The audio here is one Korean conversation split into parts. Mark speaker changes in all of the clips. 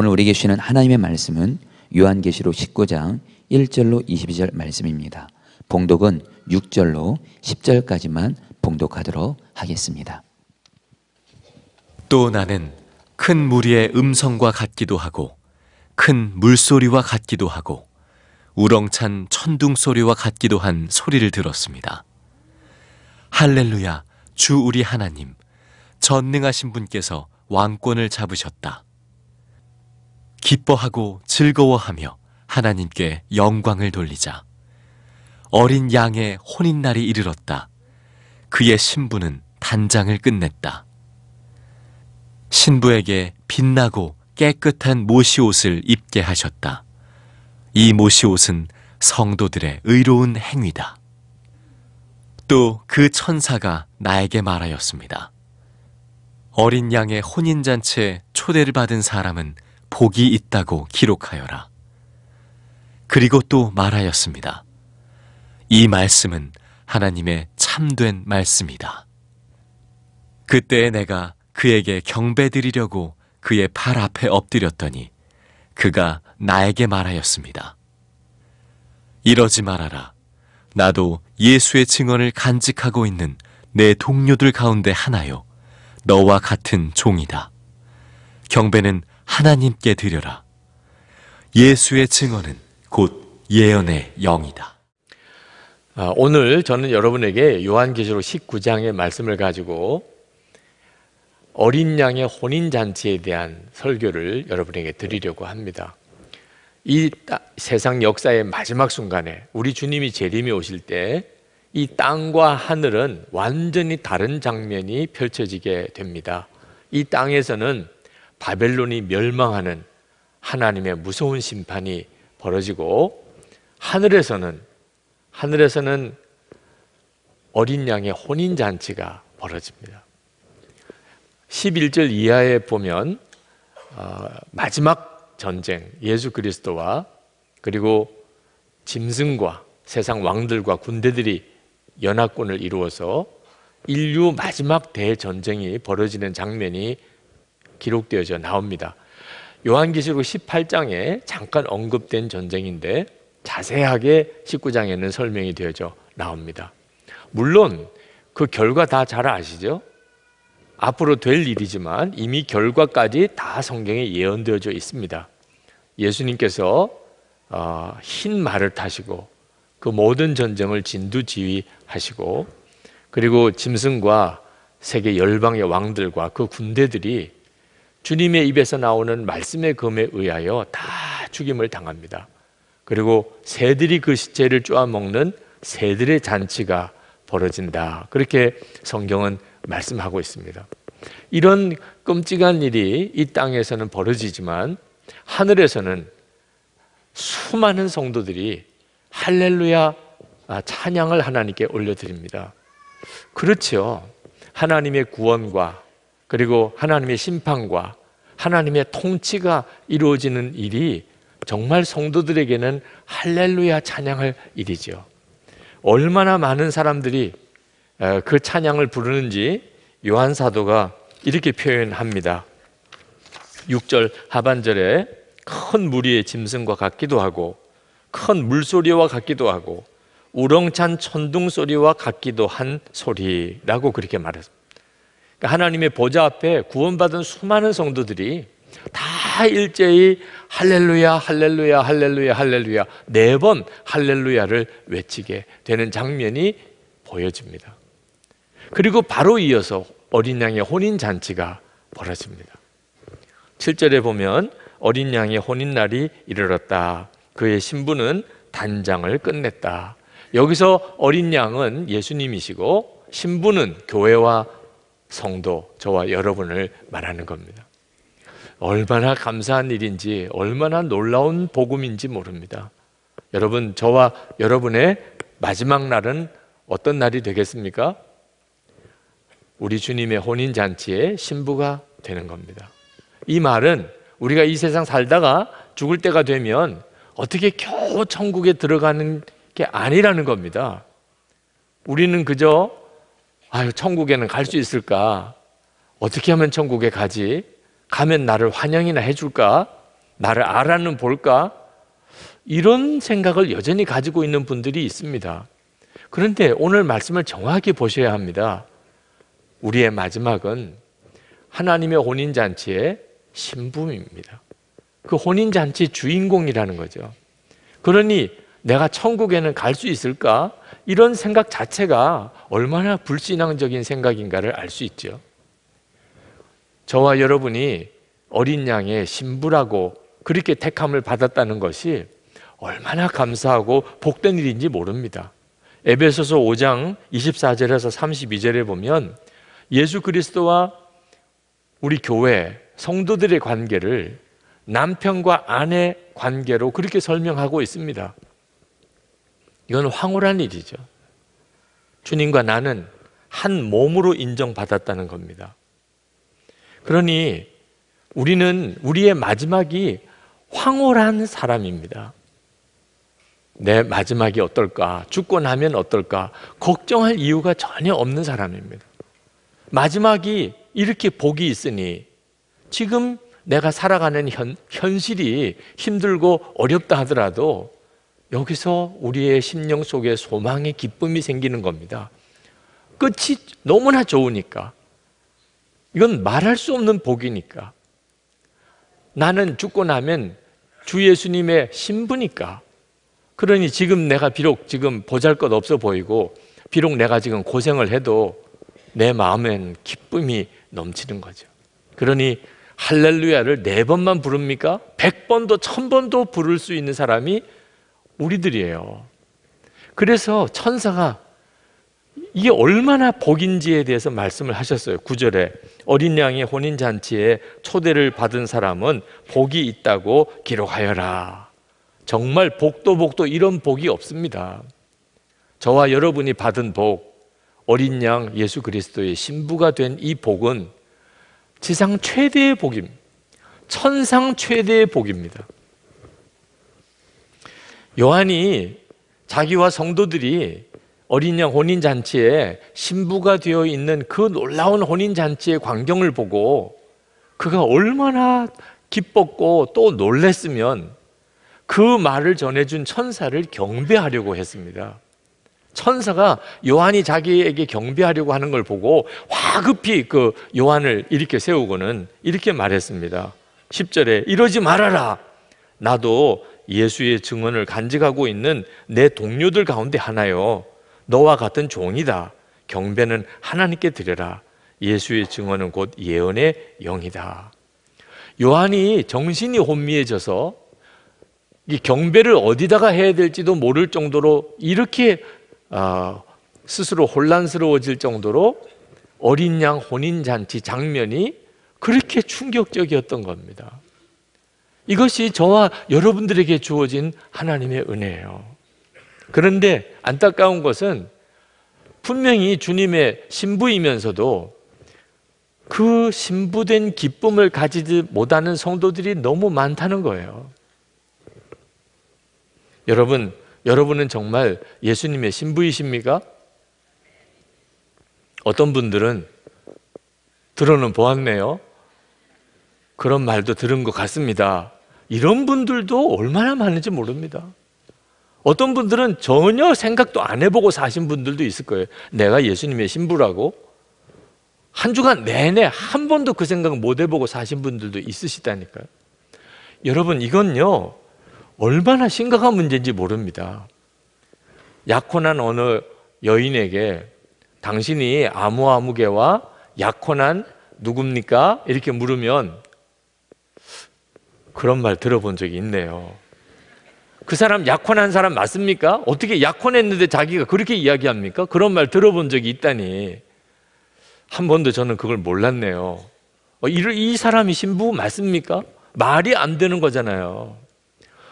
Speaker 1: 오늘 우리에게 주시는 하나님의 말씀은 요한계시록 19장 1절로 22절 말씀입니다. 봉독은 6절로 10절까지만 봉독하도록 하겠습니다.
Speaker 2: 또 나는 큰 무리의 음성과 같기도 하고 큰 물소리와 같기도 하고 우렁찬 천둥 소리와 같기도 한 소리를 들었습니다. 할렐루야, 주 우리 하나님, 전능하신 분께서 왕권을 잡으셨다. 기뻐하고 즐거워하며 하나님께 영광을 돌리자. 어린 양의 혼인날이 이르렀다. 그의 신부는 단장을 끝냈다. 신부에게 빛나고 깨끗한 모시옷을 입게 하셨다. 이 모시옷은 성도들의 의로운 행위다. 또 그 천사가 나에게 말하였습니다. 어린 양의 혼인잔치에 초대를 받은 사람은 복이 있다고 기록하여라. 그리고 또 말하였습니다. 이 말씀은 하나님의 참된 말씀이다. 그때 내가 그에게 경배드리려고 그의 발 앞에 엎드렸더니 그가 나에게 말하였습니다. 이러지 말아라. 나도 예수의 증언을 간직하고 있는 내 동료들 가운데 하나요. 너와 같은 종이다. 경배는 하나님께 드려라. 예수의 증언은 곧 예언의 영이다.
Speaker 3: 아, 오늘 저는 여러분에게 요한계시록 19장의 말씀을 가지고 어린 양의 혼인 잔치에 대한 설교를 여러분에게 드리려고 합니다. 이 세상 역사의 마지막 순간에 우리 주님이 재림이 오실 때 이 땅과 하늘은 완전히 다른 장면이 펼쳐지게 됩니다. 이 땅에서는 바벨론이 멸망하는 하나님의 무서운 심판이 벌어지고 하늘에서는 하늘에서는 어린 양의 혼인 잔치가 벌어집니다. 11절 이하에 보면 어, 마지막 전쟁 예수 그리스도와 그리고 짐승과 세상 왕들과 군대들이 연합군을 이루어서 인류 마지막 대전쟁이 벌어지는 장면이 기록되어져 나옵니다. 요한계시록 18장에 잠깐 언급된 전쟁인데 자세하게 19장에는 설명이 되어져 나옵니다. 물론 그 결과 다 잘 아시죠? 앞으로 될 일이지만 이미 결과까지 다 성경에 예언되어져 있습니다. 예수님께서 어, 흰 말을 타시고 그 모든 전쟁을 진두지휘하시고 그리고 짐승과 세계 열방의 왕들과 그 군대들이 주님의 입에서 나오는 말씀의 검에 의하여 다 죽임을 당합니다. 그리고 새들이 그 시체를 쪼아먹는 새들의 잔치가 벌어진다. 그렇게 성경은 말씀하고 있습니다. 이런 끔찍한 일이 이 땅에서는 벌어지지만 하늘에서는 수많은 성도들이 할렐루야 아, 찬양을 하나님께 올려드립니다. 그렇죠. 하나님의 구원과 그리고 하나님의 심판과 하나님의 통치가 이루어지는 일이 정말 성도들에게는 할렐루야 찬양할 일이죠. 얼마나 많은 사람들이 그 찬양을 부르는지 요한 사도가 이렇게 표현합니다. 6절 하반절에 큰 무리의 짐승과 같기도 하고 큰 물소리와 같기도 하고 우렁찬 천둥 소리와 같기도 한 소리라고 그렇게 말했습니다. 그러니까 하나님의 보좌 앞에 구원받은 수많은 성도들이 다 일제히 할렐루야, 할렐루야, 할렐루야, 할렐루야 네 번 할렐루야를 외치게 되는 장면이 보여집니다. 그리고 바로 이어서 어린 양의 혼인 잔치가 벌어집니다. 7절에 보면 어린 양의 혼인 날이 이르렀다. 그의 신부는 단장을 끝냈다. 여기서 어린 양은 예수님이시고 신부는 교회와 성도, 저와 여러분을 말하는 겁니다. 얼마나 감사한 일인지, 얼마나 놀라운 복음인지 모릅니다. 여러분, 저와 여러분의 마지막 날은 어떤 날이 되겠습니까? 우리 주님의 혼인잔치의 신부가 되는 겁니다. 이 말은 우리가 이 세상 살다가 죽을 때가 되면 어떻게 겨우 천국에 들어가는 게 아니라는 겁니다. 우리는 그저 아유, 천국에는 갈 수 있을까? 어떻게 하면 천국에 가지? 가면 나를 환영이나 해줄까? 나를 알아는 볼까? 이런 생각을 여전히 가지고 있는 분들이 있습니다. 그런데 오늘 말씀을 정확히 보셔야 합니다. 우리의 마지막은 하나님의 혼인잔치의 신부입니다. 그 혼인잔치 주인공이라는 거죠. 그러니 내가 천국에는 갈 수 있을까? 이런 생각 자체가 얼마나 불신앙적인 생각인가를 알 수 있죠. 저와 여러분이 어린 양의 신부라고 그렇게 택함을 받았다는 것이 얼마나 감사하고 복된 일인지 모릅니다. 에베소서 5장 24절에서 32절에 보면 예수 그리스도와 우리 교회 성도들의 관계를 남편과 아내 관계로 그렇게 설명하고 있습니다. 이건 황홀한 일이죠. 주님과 나는 한 몸으로 인정받았다는 겁니다. 그러니 우리는 우리의 마지막이 황홀한 사람입니다. 내 마지막이 어떨까? 죽고 나면 어떨까? 걱정할 이유가 전혀 없는 사람입니다. 마지막이 이렇게 복이 있으니 지금 내가 살아가는 현, 현실이 힘들고 어렵다 하더라도 여기서 우리의 심령 속에 소망의 기쁨이 생기는 겁니다. 끝이 너무나 좋으니까. 이건 말할 수 없는 복이니까. 나는 죽고 나면 주 예수님의 신부니까. 그러니 지금 내가 비록 지금 보잘 것 없어 보이고, 비록 내가 지금 고생을 해도 내 마음엔 기쁨이 넘치는 거죠. 그러니 할렐루야를 네 번만 부릅니까? 백 번도 천 번도 부를 수 있는 사람이 우리들이에요. 그래서 천사가 이게 얼마나 복인지에 대해서 말씀을 하셨어요. 9절에 어린 양의 혼인 잔치에 초대를 받은 사람은 복이 있다고 기록하여라. 정말 복도 복도 이런 복이 없습니다. 저와 여러분이 받은 복, 어린 양 예수 그리스도의 신부가 된 이 복은 지상 최대의 복입니다. 천상 최대의 복입니다. 요한이 자기와 성도들이 어린 양 혼인 잔치에 신부가 되어 있는 그 놀라운 혼인 잔치의 광경을 보고 그가 얼마나 기뻤고 또 놀랬으면 그 말을 전해준 천사를 경배하려고 했습니다. 천사가 요한이 자기에게 경배하려고 하는 걸 보고 화급히 그 요한을 이렇게 세우고는 이렇게 말했습니다. 10절에 이러지 말아라. 나도 예수의 증언을 간직하고 있는 내 동료들 가운데 하나요. 너와 같은 종이다. 경배는 하나님께 드려라. 예수의 증언은 곧 예언의 영이다. 요한이 정신이 혼미해져서 이 경배를 어디다가 해야 될지도 모를 정도로 이렇게 어, 스스로 혼란스러워질 정도로 어린 양 혼인 잔치 장면이 그렇게 충격적이었던 겁니다. 이것이 저와 여러분들에게 주어진 하나님의 은혜예요. 그런데 안타까운 것은 분명히 주님의 신부이면서도 그 신부된 기쁨을 가지지 못하는 성도들이 너무 많다는 거예요. 여러분, 여러분은 정말 예수님의 신부이십니까? 어떤 분들은 들어는 보았네요. 그런 말도 들은 것 같습니다. 이런 분들도 얼마나 많은지 모릅니다. 어떤 분들은 전혀 생각도 안 해보고 사신 분들도 있을 거예요. 내가 예수님의 신부라고? 한 주간 내내 한 번도 그 생각 못 해보고 사신 분들도 있으시다니까요. 여러분, 이건요, 얼마나 심각한 문제인지 모릅니다. 약혼한 어느 여인에게 당신이 아무아무개와 약혼한 누굽니까? 이렇게 물으면 그런 말 들어본 적이 있네요. 그 사람 약혼한 사람 맞습니까? 어떻게 약혼했는데 자기가 그렇게 이야기합니까? 그런 말 들어본 적이 있다니. 한 번도 저는 그걸 몰랐네요. 어, 이 사람이 신부 맞습니까? 말이 안 되는 거잖아요.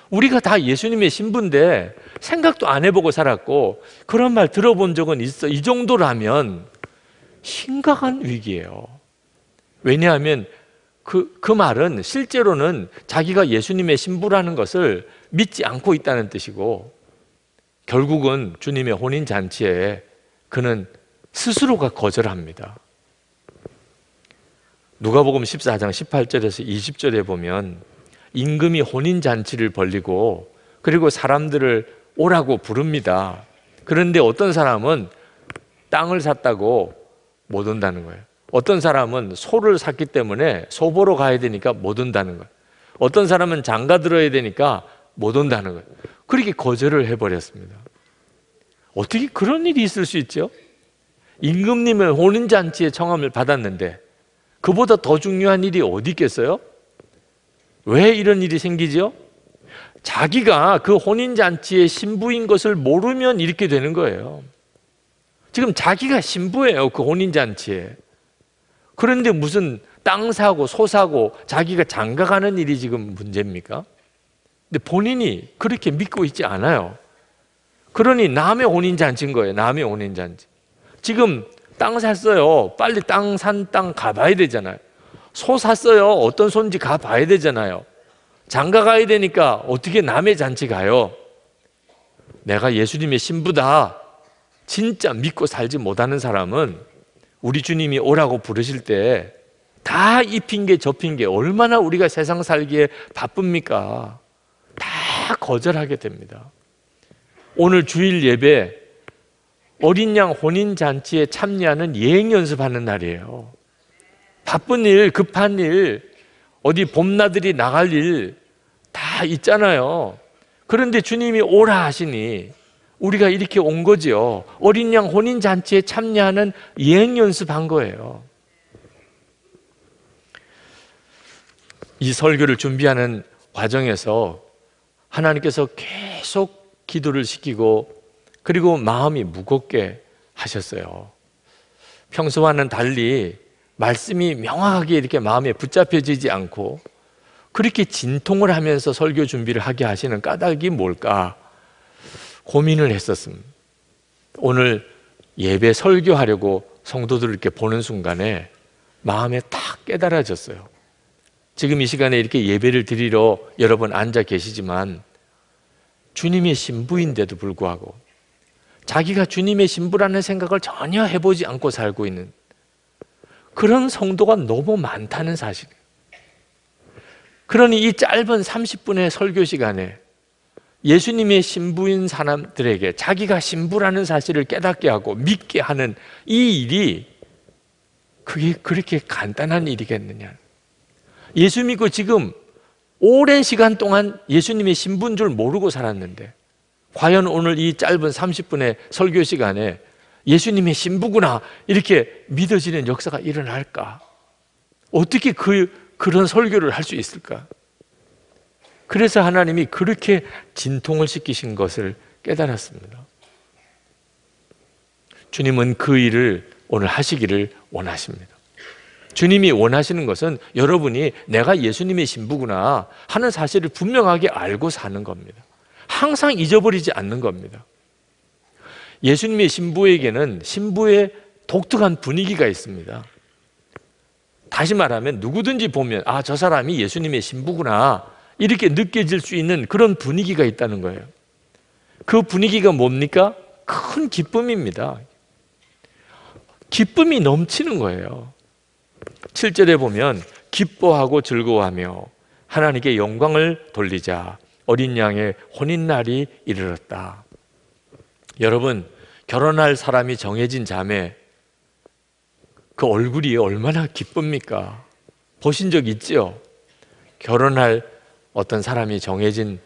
Speaker 3: 우리가 다 예수님의 신부인데 생각도 안 해보고 살았고 그런 말 들어본 적은 있어. 이 정도라면 심각한 위기예요. 왜냐하면 그, 그 말은 실제로는 자기가 예수님의 신부라는 것을 믿지 않고 있다는 뜻이고 결국은 주님의 혼인잔치에 그는 스스로가 거절합니다. 누가복음 14장 18절에서 20절에 보면 임금이 혼인 잔치를 벌리고 그리고 사람들을 오라고 부릅니다. 그런데 어떤 사람은 땅을 샀다고 못 온다는 거예요. 어떤 사람은 소를 샀기 때문에 소 보러 가야 되니까 못 온다는 거예요. 어떤 사람은 장가 들어야 되니까 못 온다는 거예요. 그렇게 거절을 해버렸습니다. 어떻게 그런 일이 있을 수 있죠? 임금님을 혼인잔치에 청함을 받았는데 그보다 더 중요한 일이 어디 있겠어요? 왜 이런 일이 생기죠? 자기가 그 혼인잔치의 신부인 것을 모르면 이렇게 되는 거예요. 지금 자기가 신부예요. 그 혼인잔치에. 그런데 무슨 땅 사고 소 사고 자기가 장가 가는 일이 지금 문제입니까? 근데 본인이 그렇게 믿고 있지 않아요. 그러니 남의 혼인잔치인 거예요. 남의 혼인잔치. 지금 땅 샀어요. 빨리 땅 산 땅 가봐야 되잖아요. 소 샀어요. 어떤 소인지 가봐야 되잖아요. 장가 가야 되니까 어떻게 남의 잔치 가요? 내가 예수님의 신부다. 진짜 믿고 살지 못하는 사람은 우리 주님이 오라고 부르실 때 다 이 핑계 저 핑계 얼마나 우리가 세상 살기에 바쁩니까? 다 거절하게 됩니다. 오늘 주일 예배 어린 양 혼인 잔치에 참여하는 예행 연습하는 날이에요. 바쁜 일, 급한 일, 어디 봄나들이 나갈 일 다 있잖아요. 그런데 주님이 오라 하시니 우리가 이렇게 온 거지요. 어린 양 혼인 잔치에 참여하는 예행 연습한 거예요. 이 설교를 준비하는 과정에서 하나님께서 계속 기도를 시키고 그리고 마음이 무겁게 하셨어요. 평소와는 달리 말씀이 명확하게 이렇게 마음에 붙잡혀지지 않고 그렇게 진통을 하면서 설교 준비를 하게 하시는 까닭이 뭘까 고민을 했었습니다. 오늘 예배 설교하려고 성도들을 이렇게 보는 순간에 마음에 딱 깨달아졌어요. 지금 이 시간에 이렇게 예배를 드리러 여러분 앉아 계시지만 주님의 신부인데도 불구하고 자기가 주님의 신부라는 생각을 전혀 해보지 않고 살고 있는 그런 성도가 너무 많다는 사실이에요. 그러니 이 짧은 30분의 설교 시간에 예수님의 신부인 사람들에게 자기가 신부라는 사실을 깨닫게 하고 믿게 하는 이 일이 그게 그렇게 간단한 일이겠느냐. 예수 믿고 지금 오랜 시간 동안 예수님의 신부인 줄 모르고 살았는데 과연 오늘 이 짧은 30분의 설교 시간에 예수님의 신부구나 이렇게 믿어지는 역사가 일어날까? 어떻게 그 그런 설교를 할 수 있을까? 그래서 하나님이 그렇게 진통을 시키신 것을 깨달았습니다. 주님은 그 일을 오늘 하시기를 원하십니다. 주님이 원하시는 것은 여러분이 내가 예수님의 신부구나 하는 사실을 분명하게 알고 사는 겁니다. 항상 잊어버리지 않는 겁니다. 예수님의 신부에게는 신부의 독특한 분위기가 있습니다. 다시 말하면 누구든지 보면 아, 저 사람이 예수님의 신부구나 이렇게 느껴질 수 있는 그런 분위기가 있다는 거예요. 그 분위기가 뭡니까? 큰 기쁨입니다. 기쁨이 넘치는 거예요. 7절에 보면 기뻐하고 즐거워하며 하나님께 영광을 돌리자 어린 양의 혼인날이 이르렀다. 여러분, 결혼할 사람이 정해진 자매 그 얼굴이 얼마나 기쁩니까? 보신 적 있죠? 결혼할 어떤 사람이 정해진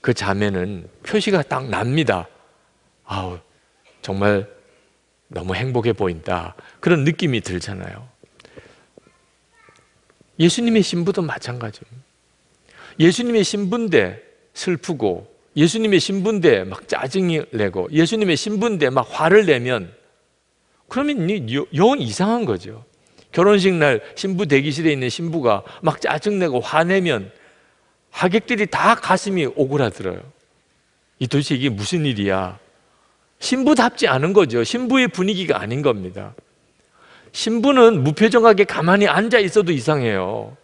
Speaker 3: 그 자매는 표시가 딱 납니다. 아우, 정말 너무 행복해 보인다. 그런 느낌이 들잖아요. 예수님의 신부도 마찬가지입니다. 예수님의 신부인데 슬프고 예수님의 신부인데 막 짜증이 내고 예수님의 신부인데 막 화를 내면 그러면 영 이상한 거죠. 결혼식 날 신부 대기실에 있는 신부가 막 짜증내고 화내면 하객들이 다 가슴이 오그라들어요. 이 도대체 이게 무슨 일이야? 신부답지 않은 거죠. 신부의 분위기가 아닌 겁니다. 신부는 무표정하게 가만히 앉아 있어도 이상해요.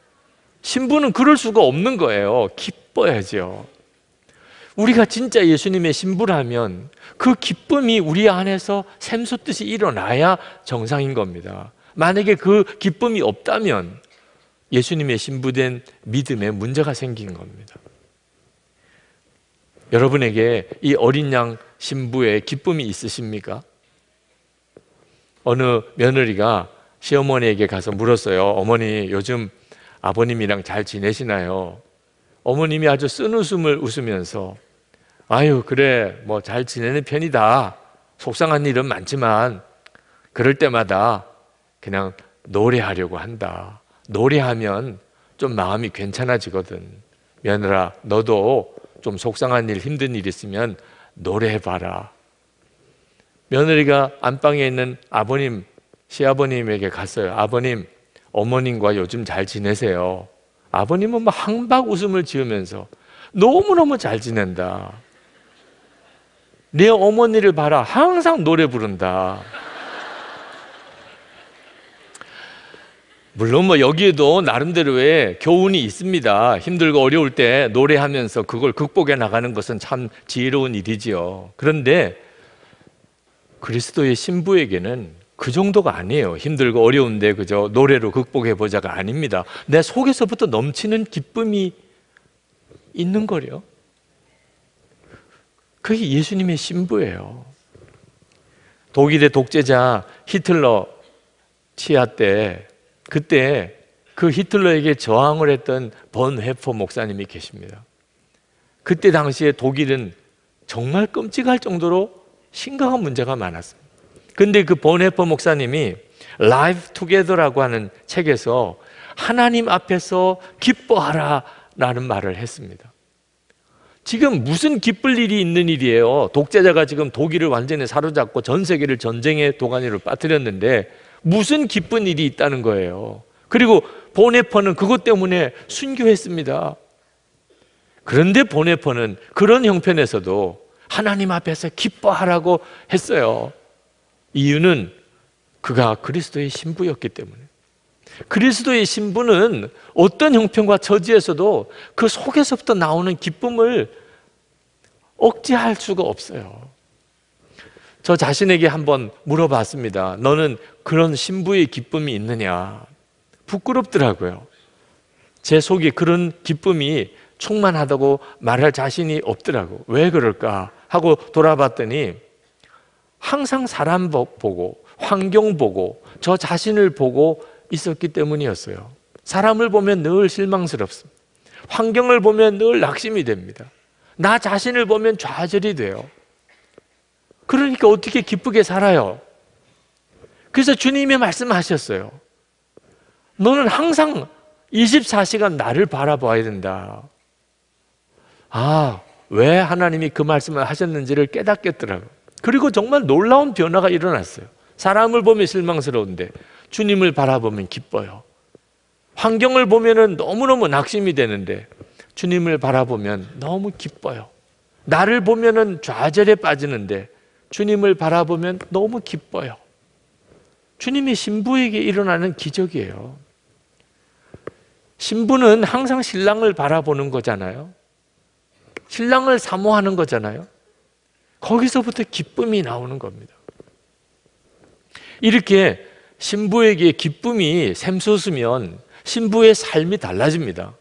Speaker 3: 신부는 그럴 수가 없는 거예요. 기뻐야죠. 우리가 진짜 예수님의 신부라면 그 기쁨이 우리 안에서 샘솟듯이 일어나야 정상인 겁니다. 만약에 그 기쁨이 없다면 예수님의 신부된 믿음에 문제가 생긴 겁니다. 여러분에게 이 어린 양 신부의 기쁨이 있으십니까? 어느 며느리가 시어머니에게 가서 물었어요. 어머니, 요즘 아버님이랑 잘 지내시나요? 어머님이 아주 쓴웃음을 웃으면서 아유, 그래, 뭐 잘 지내는 편이다. 속상한 일은 많지만 그럴 때마다 그냥 노래하려고 한다. 노래하면 좀 마음이 괜찮아지거든. 며느라, 너도 좀 속상한 일, 힘든 일 있으면 노래해봐라. 며느리가 안방에 있는 아버님, 시아버님에게 갔어요. 아버님, 어머님과 요즘 잘 지내세요. 아버님은 막 항박 웃음을 지으면서 너무너무 잘 지낸다. 내 어머니를 봐라. 항상 노래 부른다. 물론 뭐 여기에도 나름대로의 교훈이 있습니다. 힘들고 어려울 때 노래하면서 그걸 극복해 나가는 것은 참 지혜로운 일이지요. 그런데 그리스도의 신부에게는 그 정도가 아니에요. 힘들고 어려운데 그저 노래로 극복해 보자가 아닙니다. 내 속에서부터 넘치는 기쁨이 있는 거요. 그게 예수님의 신부예요. 독일의 독재자 히틀러 치하 때 그때 그 히틀러에게 저항을 했던 번 회포 목사님이 계십니다. 그때 당시에 독일은 정말 끔찍할 정도로 심각한 문제가 많았습니다. 근데 그 본헤퍼 목사님이 Live Together라고 하는 책에서 하나님 앞에서 기뻐하라 라는 말을 했습니다. 지금 무슨 기쁠 일이 있는 일이에요. 독재자가 지금 독일을 완전히 사로잡고 전 세계를 전쟁의 도가니로 빠뜨렸는데 무슨 기쁜 일이 있다는 거예요. 그리고 보네퍼는 그것 때문에 순교했습니다. 그런데 보네퍼는 그런 형편에서도 하나님 앞에서 기뻐하라고 했어요. 이유는 그가 그리스도의 신부였기 때문에. 그리스도의 신부는 어떤 형편과 처지에서도 그 속에서부터 나오는 기쁨을 억제할 수가 없어요. 저 자신에게 한번 물어봤습니다. 너는 그런 신부의 기쁨이 있느냐? 부끄럽더라고요. 제 속에 그런 기쁨이 충만하다고 말할 자신이 없더라고. 왜 그럴까? 하고 돌아봤더니 항상 사람 보고 환경 보고 저 자신을 보고 있었기 때문이었어요. 사람을 보면 늘 실망스럽습니다. 환경을 보면 늘 낙심이 됩니다. 나 자신을 보면 좌절이 돼요. 그러니까 어떻게 기쁘게 살아요? 그래서 주님이 말씀하셨어요. 너는 항상 24시간 나를 바라봐야 된다. 아, 왜 하나님이 그 말씀을 하셨는지를 깨닫겠더라고요. 그리고 정말 놀라운 변화가 일어났어요. 사람을 보면 실망스러운데 주님을 바라보면 기뻐요. 환경을 보면은 너무너무 낙심이 되는데 주님을 바라보면 너무 기뻐요. 나를 보면은 좌절에 빠지는데 주님을 바라보면 너무 기뻐요. 주님의 신부에게 일어나는 기적이에요. 신부는 항상 신랑을 바라보는 거잖아요. 신랑을 사모하는 거잖아요. 거기서부터 기쁨이 나오는 겁니다. 이렇게 신부에게 기쁨이 샘솟으면 신부의 삶이 달라집니다.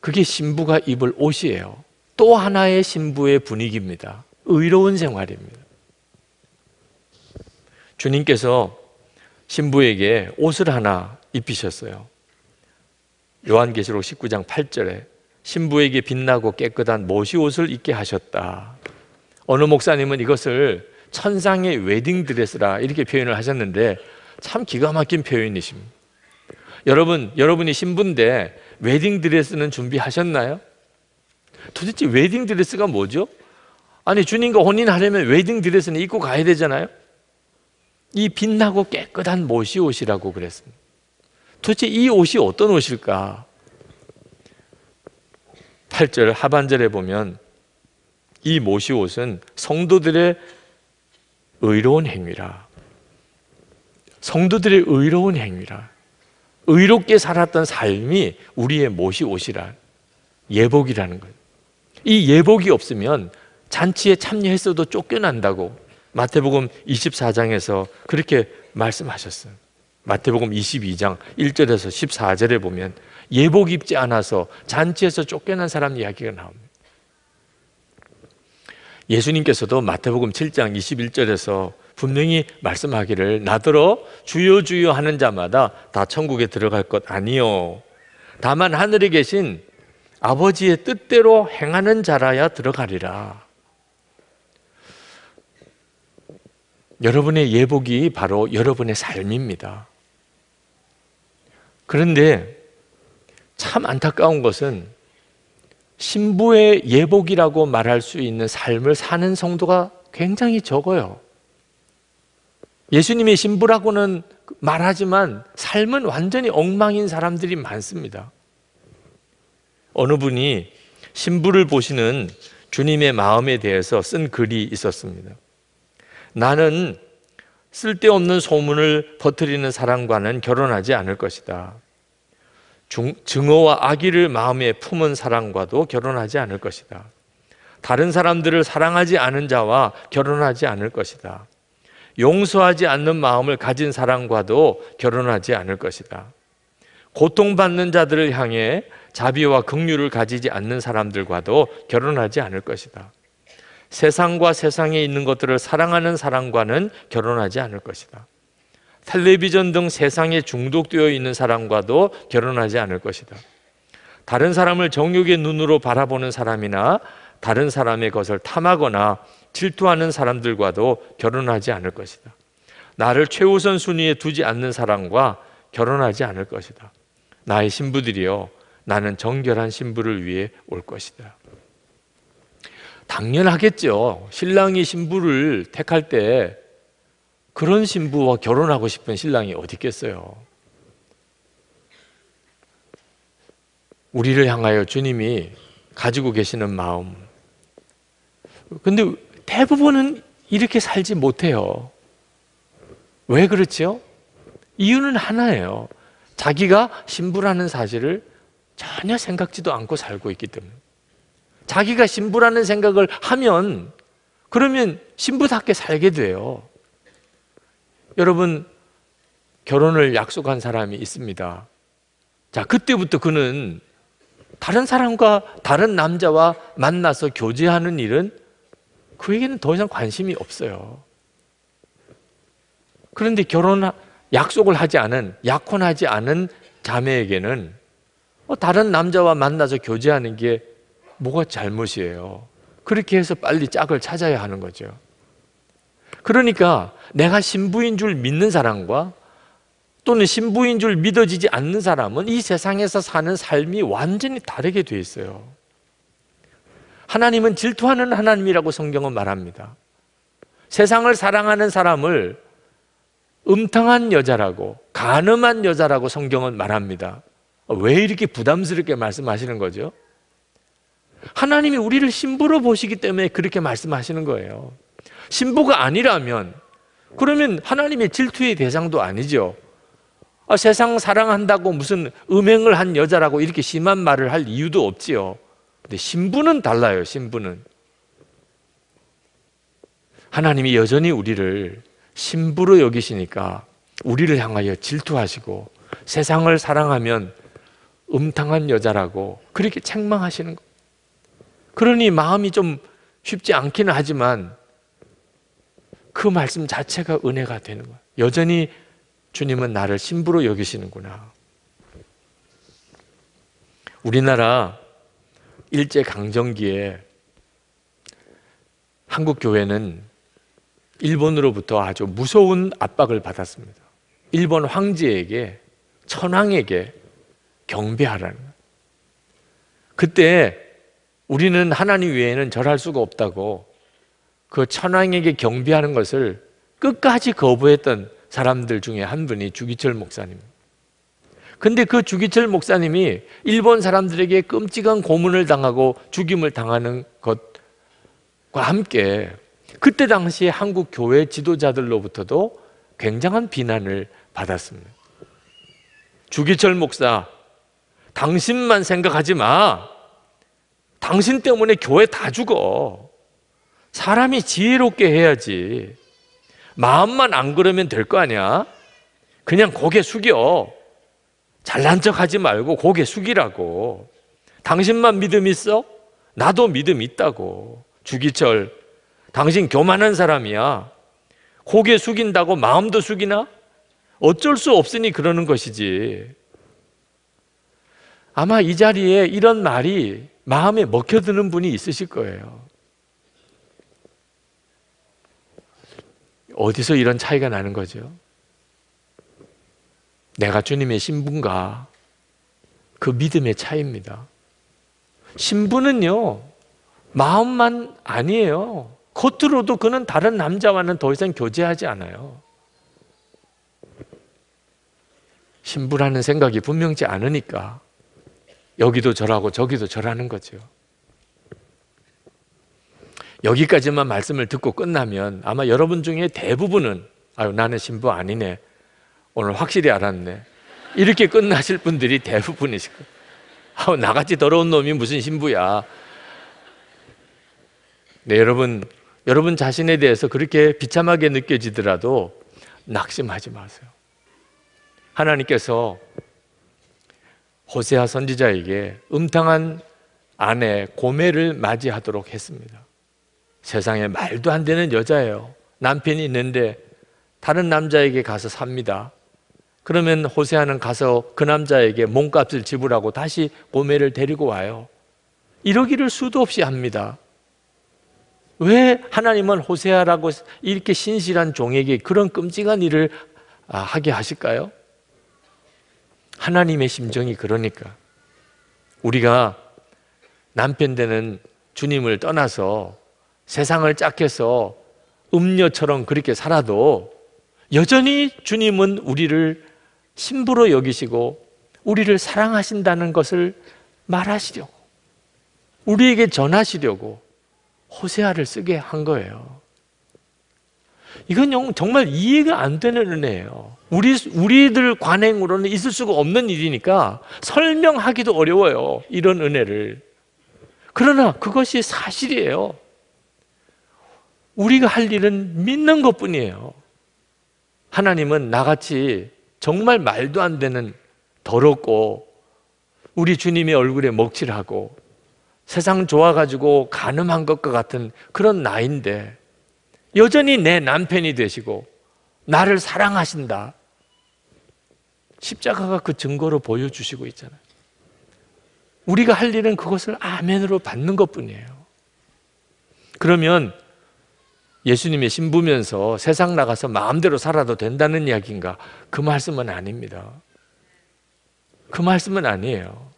Speaker 3: 그게 신부가 입을 옷이에요. 또 하나의 신부의 분위기입니다. 의로운 생활입니다. 주님께서 신부에게 옷을 하나 입히셨어요. 요한계시록 19장 8절에 신부에게 빛나고 깨끗한 모시 옷을 입게 하셨다. 어느 목사님은 이것을 천상의 웨딩 드레스라 이렇게 표현을 하셨는데 참 기가 막힌 표현이십니다. 여러분, 여러분이 신부인데 웨딩 드레스는 준비하셨나요? 도대체 웨딩 드레스가 뭐죠? 아니 주님과 혼인하려면 웨딩 드레스는 입고 가야 되잖아요. 이 빛나고 깨끗한 모시 옷이라고 그랬습니다. 도대체 이 옷이 어떤 옷일까? 8절 하반절에 보면 이 모시 옷은 성도들의 의로운 행위라. 성도들의 의로운 행위라. 의롭게 살았던 삶이 우리의 모시 옷이라. 예복이라는 거예요. 이 예복이 없으면 잔치에 참여했어도 쫓겨난다고 마태복음 24장에서 그렇게 말씀하셨어요. 마태복음 22장 1절에서 14절에 보면 예복 입지 않아서 잔치에서 쫓겨난 사람 이야기가 나옵니다. 예수님께서도 마태복음 7장 21절에서 분명히 말씀하기를 나더러 주여 주여 하는 자마다 다 천국에 들어갈 것 아니요 다만 하늘에 계신 아버지의 뜻대로 행하는 자라야 들어가리라. 여러분의 예복이 바로 여러분의 삶입니다. 그런데 참 안타까운 것은 신부의 예복이라고 말할 수 있는 삶을 사는 성도가 굉장히 적어요. 예수님의 신부라고는 말하지만 삶은 완전히 엉망인 사람들이 많습니다. 어느 분이 신부를 보시는 주님의 마음에 대해서 쓴 글이 있었습니다. 나는 쓸데없는 소문을 퍼뜨리는 사람과는 결혼하지 않을 것이다. 중, 증오와 악의를 마음에 품은 사람과도 결혼하지 않을 것이다. 다른 사람들을 사랑하지 않은 자와 결혼하지 않을 것이다. 용서하지 않는 마음을 가진 사람과도 결혼하지 않을 것이다. 고통받는 자들을 향해 자비와 긍휼을 가지지 않는 사람들과도 결혼하지 않을 것이다. 세상과 세상에 있는 것들을 사랑하는 사람과는 결혼하지 않을 것이다. 텔레비전 등 세상에 중독되어 있는 사람과도 결혼하지 않을 것이다. 다른 사람을 정욕의 눈으로 바라보는 사람이나 다른 사람의 것을 탐하거나 질투하는 사람들과도 결혼하지 않을 것이다. 나를 최우선 순위에 두지 않는 사람과 결혼하지 않을 것이다. 나의 신부들이여 나는 정결한 신부를 위해 올 것이다. 당연하겠죠. 신랑이 신부를 택할 때 그런 신부와 결혼하고 싶은 신랑이 어디 있겠어요? 우리를 향하여 주님이 가지고 계시는 마음. 근데 대부분은 이렇게 살지 못해요. 왜 그렇죠? 이유는 하나예요. 자기가 신부라는 사실을 전혀 생각지도 않고 살고 있기 때문에. 자기가 신부라는 생각을 하면 그러면 신부답게 살게 돼요. 여러분 결혼을 약속한 사람이 있습니다. 자, 그때부터 그는 다른 사람과 다른 남자와 만나서 교제하는 일은 그에게는 더 이상 관심이 없어요. 그런데 결혼 약속을 하지 않은 약혼하지 않은 자매에게는 어, 다른 남자와 만나서 교제하는 게 뭐가 잘못이에요. 그렇게 해서 빨리 짝을 찾아야 하는 거죠. 그러니까 내가 신부인 줄 믿는 사람과 또는 신부인 줄 믿어지지 않는 사람은 이 세상에서 사는 삶이 완전히 다르게 돼 있어요. 하나님은 질투하는 하나님이라고 성경은 말합니다. 세상을 사랑하는 사람을 음탕한 여자라고, 가늠한 여자라고 성경은 말합니다. 왜 이렇게 부담스럽게 말씀하시는 거죠? 하나님이 우리를 신부로 보시기 때문에 그렇게 말씀하시는 거예요. 신부가 아니라면 그러면 하나님의 질투의 대상도 아니죠. 아, 세상 사랑한다고 무슨 음행을 한 여자라고 이렇게 심한 말을 할 이유도 없지요. 근데 신부는 달라요, 신부는. 하나님이 여전히 우리를 신부로 여기시니까 우리를 향하여 질투하시고 세상을 사랑하면 음탕한 여자라고 그렇게 책망하시는 거. 그러니 마음이 좀 쉽지 않기는 하지만 그 말씀 자체가 은혜가 되는 거예요. 여전히 주님은 나를 신부로 여기시는구나. 우리나라 일제 강점기에 한국 교회는 일본으로부터 아주 무서운 압박을 받았습니다. 일본 황제에게 천황에게 경배하라는 그때 우리는 하나님 외에는 절할 수가 없다고 그 천황에게 경배하는 것을 끝까지 거부했던 사람들 중에 한 분이 주기철 목사님. 근데 그 주기철 목사님이 일본 사람들에게 끔찍한 고문을 당하고 죽임을 당하는 것과 함께 그때 당시에 한국 교회 지도자들로부터도 굉장한 비난을 받았습니다. 주기철 목사, 당신만 생각하지 마. 당신 때문에 교회 다 죽어. 사람이 지혜롭게 해야지. 마음만 안 그러면 될 거 아니야? 그냥 고개 숙여. 잘난 척 하지 말고 고개 숙이라고. 당신만 믿음 있어? 나도 믿음 있다고. 주기철, 당신 교만한 사람이야. 고개 숙인다고 마음도 숙이나? 어쩔 수 없으니 그러는 것이지. 아마 이 자리에 이런 말이 마음에 먹혀드는 분이 있으실 거예요. 어디서 이런 차이가 나는 거죠? 내가 주님의 신분과 그 믿음의 차이입니다. 신분은요, 마음만 아니에요. 겉으로도 그는 다른 남자와는 더 이상 교제하지 않아요. 신부라는 생각이 분명치 않으니까 여기도 저라고 저기도 저라는 거죠. 여기까지만 말씀을 듣고 끝나면 아마 여러분 중에 대부분은 아유 나는 신부 아니네. 오늘 확실히 알았네. 이렇게 끝나실 분들이 대부분이실 거예요. 아우 나같이 더러운 놈이 무슨 신부야. 네, 여러분 여러분 자신에 대해서 그렇게 비참하게 느껴지더라도 낙심하지 마세요. 하나님께서 호세아 선지자에게 음탕한 아내 고매를 맞이하도록 했습니다. 세상에 말도 안 되는 여자예요. 남편이 있는데 다른 남자에게 가서 삽니다. 그러면 호세아는 가서 그 남자에게 몸값을 지불하고 다시 고매를 데리고 와요. 이러기를 수도 없이 합니다. 왜 하나님은 호세아라고 이렇게 신실한 종에게 그런 끔찍한 일을 아, 하게 하실까요? 하나님의 심정이 그러니까 우리가 남편 되는 주님을 떠나서 세상을 짝해서 음녀처럼 그렇게 살아도 여전히 주님은 우리를 신부로 여기시고 우리를 사랑하신다는 것을 말하시려고 우리에게 전하시려고 호세아를 쓰게 한 거예요. 이건 정말 이해가 안 되는 은혜예요. 우리 우리들 관행으로는 있을 수가 없는 일이니까 설명하기도 어려워요. 이런 은혜를. 그러나 그것이 사실이에요. 우리가 할 일은 믿는 것 뿐이에요. 하나님은 나같이 정말 말도 안 되는 더럽고 우리 주님의 얼굴에 먹칠하고 세상 좋아가지고 가늠한 것과 같은 그런 나인데 여전히 내 남편이 되시고 나를 사랑하신다. 십자가가 그 증거로 보여주시고 있잖아요. 우리가 할 일은 그것을 아멘으로 받는 것 뿐이에요. 그러면 예수님의 신부면서 세상 나가서 마음대로 살아도 된다는 이야기인가? 그 말씀은 아닙니다. 그 말씀은 아니에요.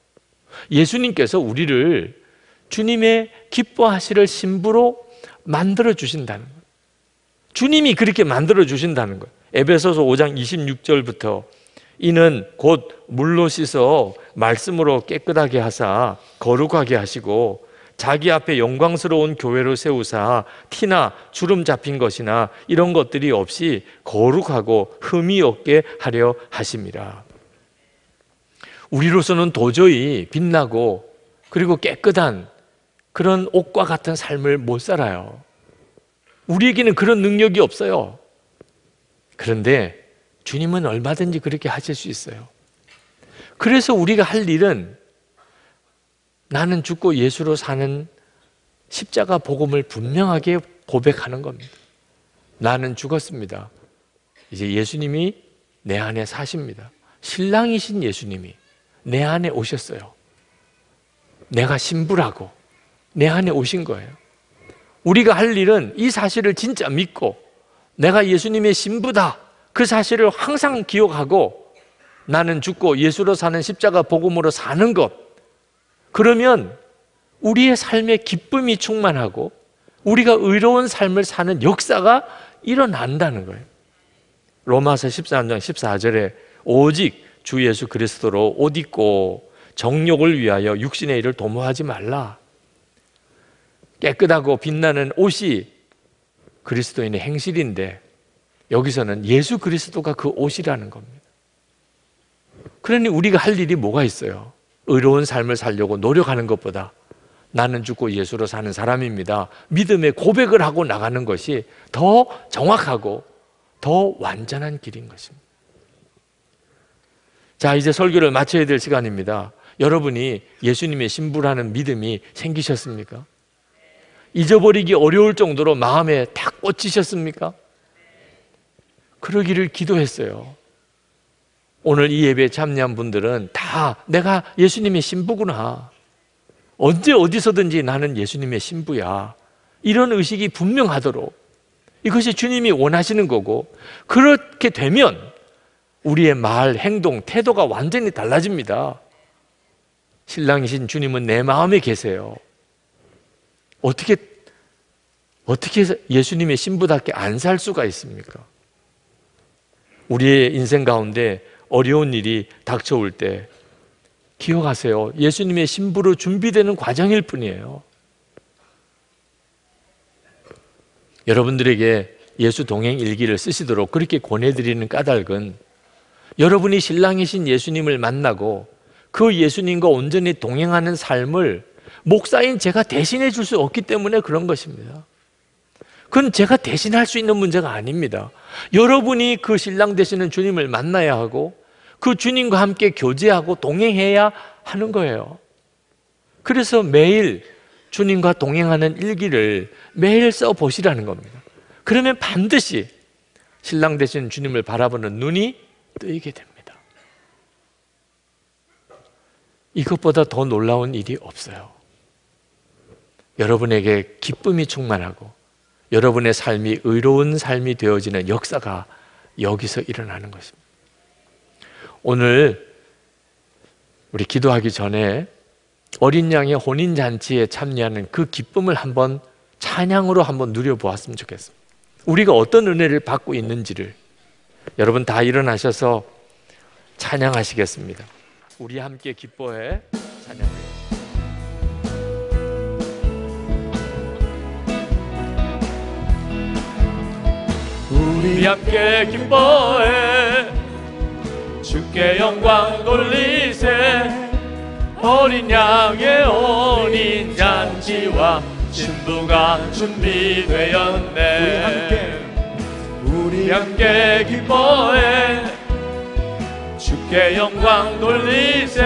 Speaker 3: 예수님께서 우리를 주님의 기뻐하시를 신부로 만들어 주신다는 거예요. 주님이 그렇게 만들어 주신다는 거예요. 에베소서 5장 26절부터 이는 곧 물로 씻어 말씀으로 깨끗하게 하사 거룩하게 하시고 자기 앞에 영광스러운 교회로 세우사 티나 주름 잡힌 것이나 이런 것들이 없이 거룩하고 흠이 없게 하려 하심이라. 우리로서는 도저히 빛나고 그리고 깨끗한 그런 옷과 같은 삶을 못 살아요. 우리에게는 그런 능력이 없어요. 그런데 주님은 얼마든지 그렇게 하실 수 있어요. 그래서 우리가 할 일은 나는 죽고 예수로 사는 십자가 복음을 분명하게 고백하는 겁니다. 나는 죽었습니다. 이제 예수님이 내 안에 사십니다. 신랑이신 예수님이 내 안에 오셨어요. 내가 신부라고 내 안에 오신 거예요. 우리가 할 일은 이 사실을 진짜 믿고 내가 예수님의 신부다. 그 사실을 항상 기억하고 나는 죽고 예수로 사는 십자가 복음으로 사는 것. 그러면 우리의 삶에 기쁨이 충만하고 우리가 의로운 삶을 사는 역사가 일어난다는 거예요. 로마서 13장 14절에 오직 주 예수 그리스도로 옷 입고 정욕을 위하여 육신의 일을 도모하지 말라. 깨끗하고 빛나는 옷이 그리스도인의 행실인데 여기서는 예수 그리스도가 그 옷이라는 겁니다. 그러니 우리가 할 일이 뭐가 있어요? 의로운 삶을 살려고 노력하는 것보다 나는 죽고 예수로 사는 사람입니다. 믿음의 고백을 하고 나가는 것이 더 정확하고 더 완전한 길인 것입니다. 자, 이제 설교를 마쳐야 될 시간입니다. 여러분이 예수님의 신부라는 믿음이 생기셨습니까? 잊어버리기 어려울 정도로 마음에 탁 꽂히셨습니까? 그러기를 기도했어요. 오늘 이 예배에 참여한 분들은 다 내가 예수님의 신부구나. 언제 어디서든지 나는 예수님의 신부야. 이런 의식이 분명하도록 이것이 주님이 원하시는 거고 그렇게 되면 우리의 말, 행동, 태도가 완전히 달라집니다. 신랑이신 주님은 내 마음에 계세요. 어떻게 어떻게 예수님의 신부답게 안 살 수가 있습니까? 우리의 인생 가운데 어려운 일이 닥쳐올 때 기억하세요. 예수님의 신부로 준비되는 과정일 뿐이에요. 여러분들에게 예수 동행 일기를 쓰시도록 그렇게 권해드리는 까닭은 여러분이 신랑이신 예수님을 만나고 그 예수님과 온전히 동행하는 삶을 목사인 제가 대신해 줄 수 없기 때문에 그런 것입니다. 그건 제가 대신할 수 있는 문제가 아닙니다. 여러분이 그 신랑 되시는 주님을 만나야 하고 그 주님과 함께 교제하고 동행해야 하는 거예요. 그래서 매일 주님과 동행하는 일기를 매일 써 보시라는 겁니다. 그러면 반드시 신랑 되신 주님을 바라보는 눈이 뜨이게 됩니다. 이것보다 더 놀라운 일이 없어요. 여러분에게 기쁨이 충만하고 여러분의 삶이 의로운 삶이 되어지는 역사가 여기서 일어나는 것입니다. 오늘 우리 기도하기 전에 어린 양의 혼인 잔치에 참여하는 그 기쁨을 한번 찬양으로 한번 누려 보았으면 좋겠습니다. 우리가 어떤 은혜를 받고 있는지를 여러분 다 일어나셔서 찬양하시겠습니다. 우리 함께 기뻐해 찬양 우리 함께 기뻐해. 주께 영광 돌리세. 어린 양의 혼인 잔치와 신부가 준비되었네.
Speaker 4: 우리 함께.
Speaker 3: 우리 함께 기뻐해. 주께 영광 돌리세.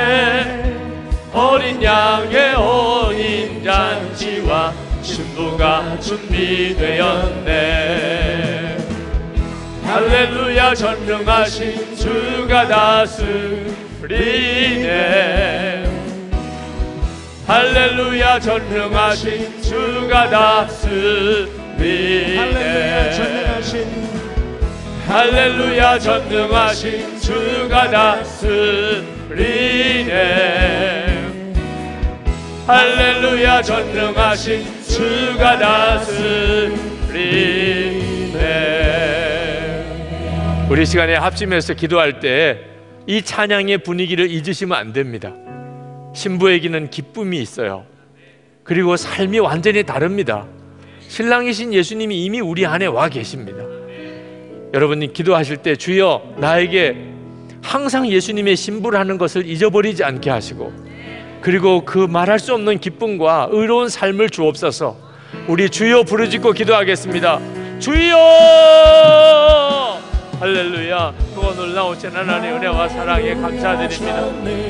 Speaker 3: 어린 양의 혼인 잔치와 신부가 준비되었네 할렐루야 전능하신 주가 다스리네. 할렐루야 전능하신 주가 다스리네.
Speaker 4: 할렐루야 전능하신
Speaker 3: 할렐루야 전능하신 주가 다스리네. 할렐루야 전능하신 주가 다스리네 우리 시간에 합심해서 기도할 때 이 찬양의 분위기를 잊으시면 안 됩니다 신부에게는 기쁨이 있어요 그리고 삶이 완전히 다릅니다 신랑이신 예수님이 이미 우리 안에 와 계십니다 여러분이 기도하실 때 주여 나에게 항상 예수님의 신부라는 것을 잊어버리지 않게 하시고 그리고 그 말할 수 없는 기쁨과 의로운 삶을 주옵소서. 우리 주여 부르짖고 기도하겠습니다. 주여! 할렐루야. 그거 놀라우신 하나님의 은혜와 사랑에 감사드립니다.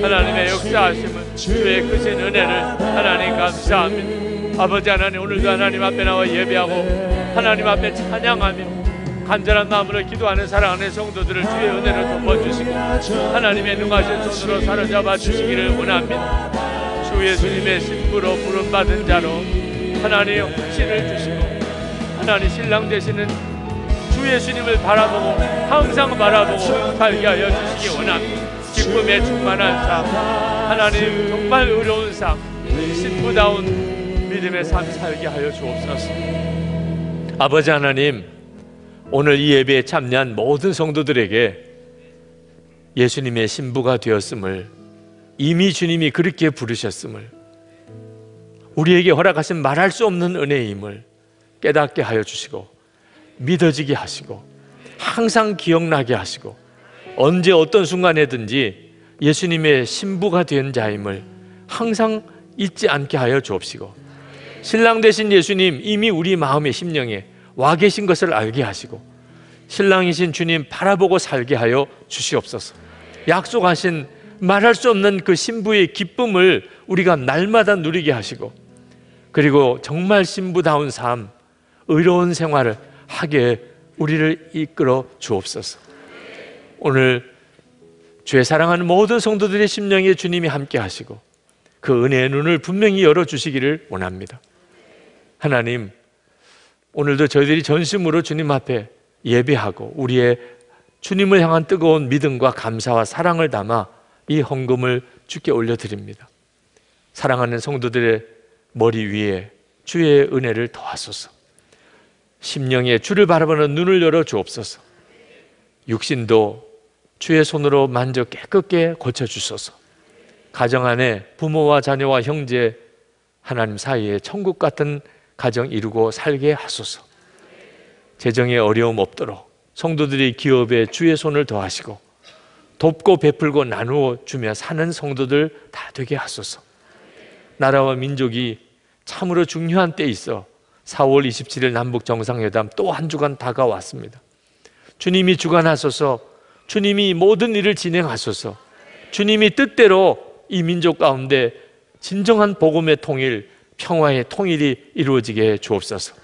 Speaker 3: 하나님의 역사하심을 주의 크신 은혜를 하나님 감사합니다. 아버지 하나님 오늘도 하나님 앞에 나와 예배하고 하나님 앞에 찬양하며 간절한 마음으로 기도하는 사랑하는 성도들을 주의 은혜로 덮어주시고 하나님의 능하신 손으로 사로잡아 주시기를 원합니다. 주 예수님의 신부로 부름받은 자로 하나님의 확신을 주시고 하나님 신랑 되시는 주 예수님을 바라보고 항상 바라보고 살게 하여 주시기 원합니다. 기쁨에 충만한 삶 하나님 정말 의로운 삶 신부다운 믿음의 삶 살게 하여 주옵소서 아버지 하나님 오늘 이 예배에 참여한 모든 성도들에게 예수님의 신부가 되었음을 이미 주님이 그렇게 부르셨음을 우리에게 허락하신 말할 수 없는 은혜임을 깨닫게 하여 주시고 믿어지게 하시고 항상 기억나게 하시고 언제 어떤 순간에든지 예수님의 신부가 된 자임을 항상 잊지 않게 하여 주옵시고 신랑 되신 예수님 이미 우리 마음의 심령에 와 계신 것을 알게 하시고 신랑이신 주님 바라보고 살게 하여 주시옵소서. 약속하신 말할 수 없는 그 신부의 기쁨을 우리가 날마다 누리게 하시고 그리고 정말 신부다운 삶, 의로운 생활을 하게 우리를 이끌어 주옵소서. 오늘 주의 사랑하는 모든 성도들의 심령에 주님이 함께 하시고 그 은혜의 눈을 분명히 열어 주시기를 원합니다. 하나님, 오늘도 저희들이 전심으로 주님 앞에 예배하고 우리의 주님을 향한 뜨거운 믿음과 감사와 사랑을 담아 이 헌금을 주께 올려드립니다. 사랑하는 성도들의 머리 위에 주의 은혜를 더하소서. 심령에 주를 바라보는 눈을 열어 주옵소서. 육신도 주의 손으로 만져 깨끗게 고쳐 주소서. 가정 안에 부모와 자녀와 형제 하나님 사이에 천국 같은 가정 이루고 살게 하소서. 재정에 어려움 없도록 성도들이 기업에 주의 손을 더하시고 돕고 베풀고 나누어 주며 사는 성도들 다 되게 하소서. 나라와 민족이 참으로 중요한 때 있어 4월 27일 남북 정상회담 또 한 주간 다가왔습니다. 주님이 주관하소서, 주님이 모든 일을 진행하소서, 주님이 뜻대로 이 민족 가운데 진정한 복음의 통일, 평화의 통일이 이루어지게 해 주옵소서.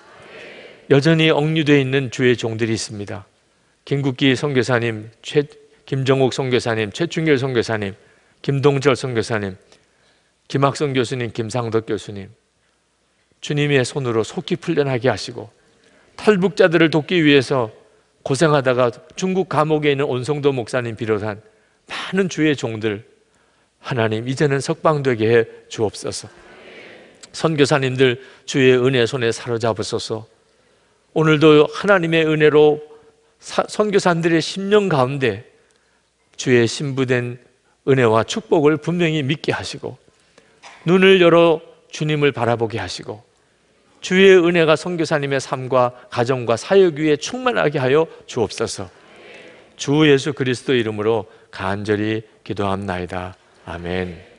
Speaker 3: 여전히 억류되어 있는 주의 종들이 있습니다. 김국기 선교사님, 최, 김정욱 선교사님, 최충길 선교사님, 김동철 선교사님, 김학성 교수님, 김상덕 교수님, 주님의 손으로 속히 풀려나게 하시고 탈북자들을 돕기 위해서 고생하다가 중국 감옥에 있는 온성도 목사님 비롯한 많은 주의 종들 하나님 이제는 석방되게 해 주옵소서. 선교사님들 주의 은혜 손에 사로잡으소서. 오늘도 하나님의 은혜로 사- 선교사님들의 심령 가운데 주의 신부된 은혜와 축복을 분명히 믿게 하시고 눈을 열어 주님을 바라보게 하시고 주의 은혜가 선교사님의 삶과 가정과 사역 위에 충만하게 하여 주옵소서. 주 예수 그리스도 이름으로 간절히 기도합나이다. 아멘.